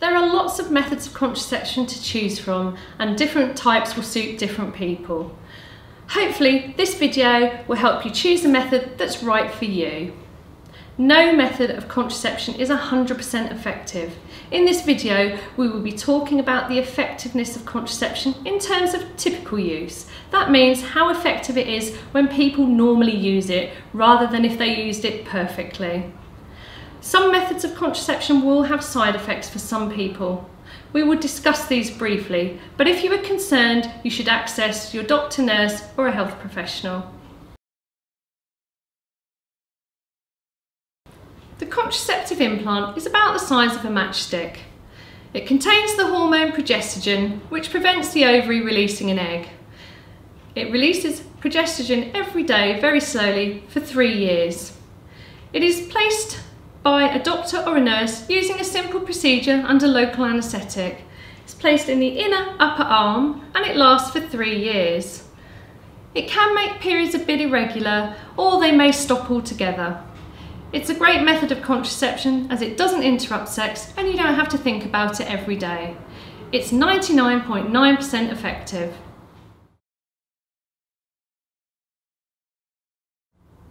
There are lots of methods of contraception to choose from and different types will suit different people. Hopefully this video will help you choose a method that's right for you. No method of contraception is 100% effective. In this video, we will be talking about the effectiveness of contraception in terms of typical use. That means how effective it is when people normally use it, rather than if they used it perfectly. Some methods of contraception will have side effects for some people. We will discuss these briefly, but if you are concerned, you should access your doctor, nurse or a health professional. The contraceptive implant is about the size of a matchstick. It contains the hormone progestogen, which prevents the ovary releasing an egg. It releases progestogen every day very slowly for three years. It is placed by a doctor or a nurse using a simple procedure under local anaesthetic. It's placed in the inner upper arm and it lasts for three years. It can make periods a bit irregular or they may stop altogether. It's a great method of contraception as it doesn't interrupt sex and you don't have to think about it every day. It's 99.9% .9 effective.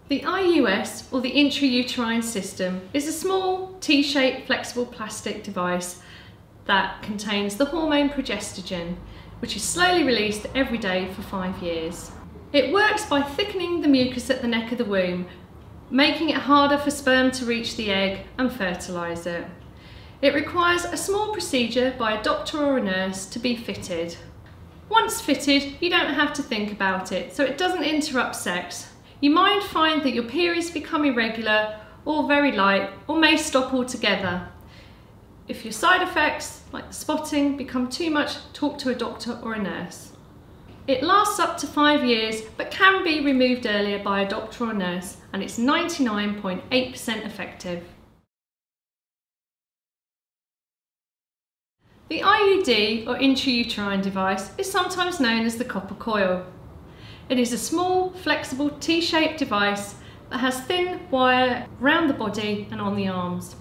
The IUS, or the intrauterine system, is a small T-shaped flexible plastic device that contains the hormone progestogen, which is slowly released every day for five years. It works by thickening the mucus at the neck of the womb, making it harder for sperm to reach the egg and fertilise it. It requires a small procedure by a doctor or a nurse to be fitted. Once fitted, you don't have to think about it, so it doesn't interrupt sex, you might find that your periods become irregular or very light or may stop altogether. If your side effects, like spotting, become too much, talk to a doctor or a nurse. It lasts up to five years but can be removed earlier by a doctor or nurse and it's 99.8% effective. The IUD or intrauterine device is sometimes known as the copper coil. It is a small, flexible T-shaped device that has thin wire around the body and on the arms.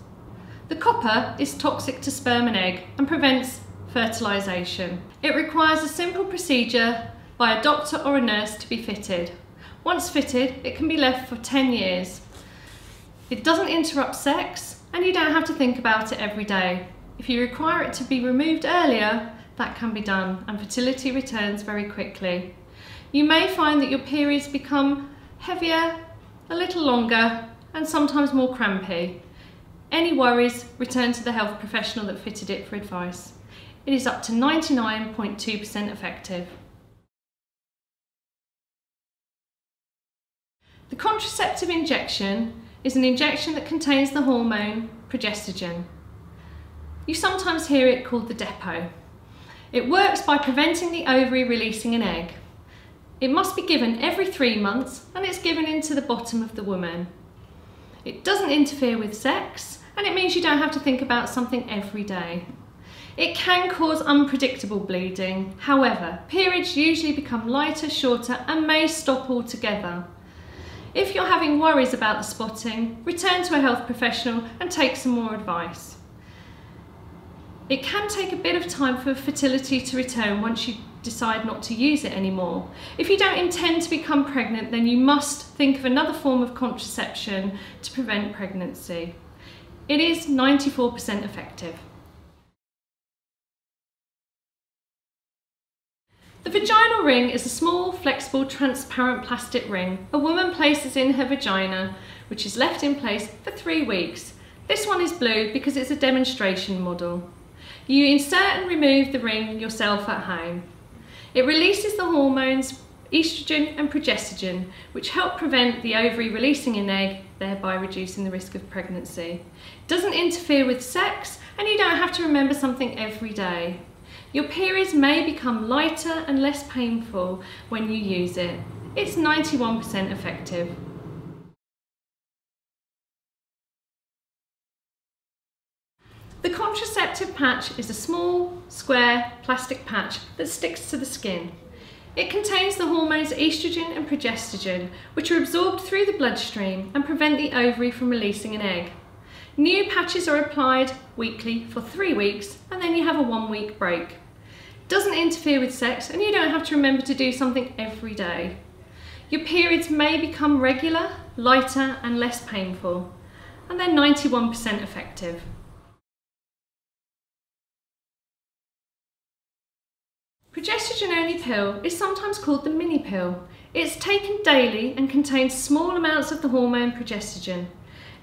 The copper is toxic to sperm and egg and prevents fertilisation. It requires a simple procedure by a doctor or a nurse to be fitted. Once fitted, it can be left for 10 years. It doesn't interrupt sex and you don't have to think about it every day. If you require it to be removed earlier, that can be done and fertility returns very quickly. You may find that your periods become heavier, a little longer, and sometimes more crampy. Any worries, return to the health professional that fitted it for advice. It is up to 99.2% effective. The contraceptive injection is an injection that contains the hormone progestogen. You sometimes hear it called the depot. It works by preventing the ovary releasing an egg. It must be given every three months and it's given into the bottom of the woman. It doesn't interfere with sex and it means you don't have to think about something every day. It can cause unpredictable bleeding. However, periods usually become lighter, shorter and may stop altogether. If you're having worries about the spotting, return to a health professional and take some more advice. It can take a bit of time for fertility to return once you decide not to use it anymore. If you don't intend to become pregnant, then you must think of another form of contraception to prevent pregnancy. It is 94% effective. The vaginal ring is a small, flexible, transparent plastic ring a woman places in her vagina, which is left in place for three weeks. This one is blue because it's a demonstration model. You insert and remove the ring yourself at home. It releases the hormones estrogen and progestogen, which help prevent the ovary releasing an egg, thereby reducing the risk of pregnancy. It doesn't interfere with sex, and you don't have to remember something every day. Your periods may become lighter and less painful when you use it. It's 91% effective. The contraceptive patch is a small, square plastic patch that sticks to the skin. It contains the hormones estrogen and progestogen, which are absorbed through the bloodstream and prevent the ovary from releasing an egg. New patches are applied weekly for three weeks and then you have a one week break. Doesn't interfere with sex and you don't have to remember to do something every day. Your periods may become regular, lighter and less painful and they're 91% effective. Progestogen only pill is sometimes called the mini pill. It's taken daily and contains small amounts of the hormone progestogen.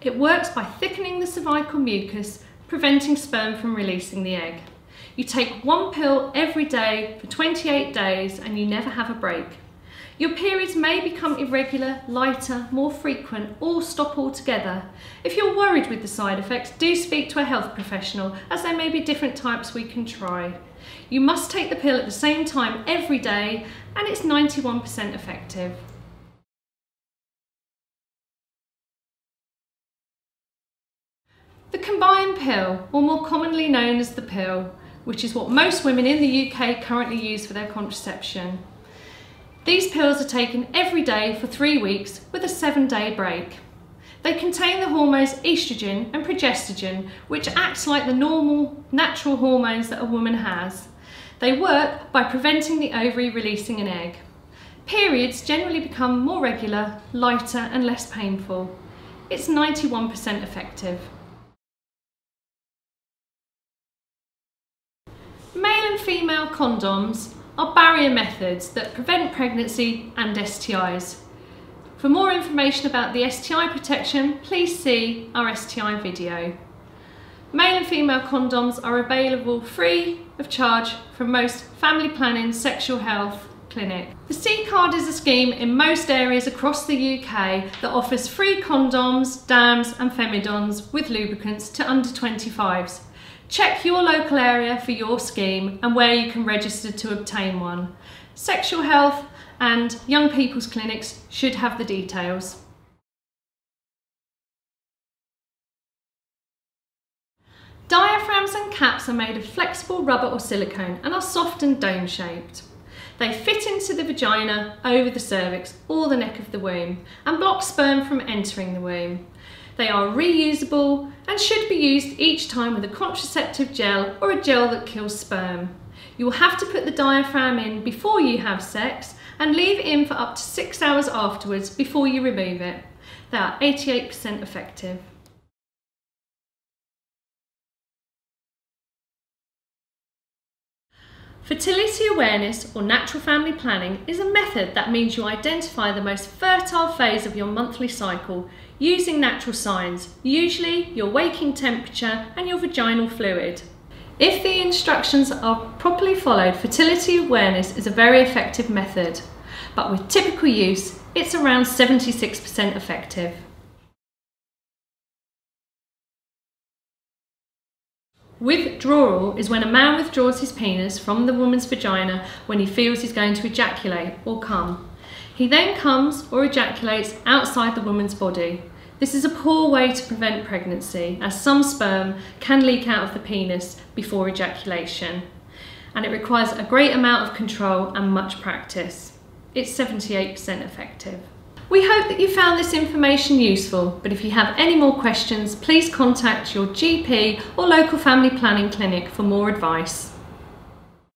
It works by thickening the cervical mucus, preventing sperm from releasing the egg. You take one pill every day for 28 days and you never have a break. Your periods may become irregular, lighter, more frequent, or stop altogether. If you're worried with the side effects, do speak to a health professional as there may be different types we can try. You must take the pill at the same time every day and it's 91% effective. The combined pill, or more commonly known as the pill, which is what most women in the UK currently use for their contraception. These pills are taken every day for three weeks with a seven day break. They contain the hormones estrogen and progestogen, which acts like the normal natural hormones that a woman has. They work by preventing the ovary releasing an egg. Periods generally become more regular, lighter and less painful. It's 91% effective. Male and female condoms are barrier methods that prevent pregnancy and STIs. For more information about the STI protection, please see our STI video. Male and female condoms are available free of charge from most family planning sexual health clinic. The C card is a scheme in most areas across the UK that offers free condoms, dams and femidoms with lubricants to under 25s. Check your local area for your scheme and where you can register to obtain one. Sexual health and young people's clinics should have the details. Diaphragms and caps are made of flexible rubber or silicone and are soft and dome shaped. They fit into the vagina, over the cervix or the neck of the womb and block sperm from entering the womb. They are reusable and should be used each time with a contraceptive gel or a gel that kills sperm. You will have to put the diaphragm in before you have sex and leave it in for up to six hours afterwards before you remove it. They are 88% effective. Fertility awareness or natural family planning is a method that means you identify the most fertile phase of your monthly cycle using natural signs, usually your waking temperature and your vaginal fluid. If the instructions are properly followed, fertility awareness is a very effective method, but with typical use, it's around 76% effective. Withdrawal is when a man withdraws his penis from the woman's vagina when he feels he's going to ejaculate or come. He then comes or ejaculates outside the woman's body. This is a poor way to prevent pregnancy as some sperm can leak out of the penis before ejaculation and it requires a great amount of control and much practice. It's 78% effective. We hope that you found this information useful, but if you have any more questions, please contact your GP or local family planning clinic for more advice.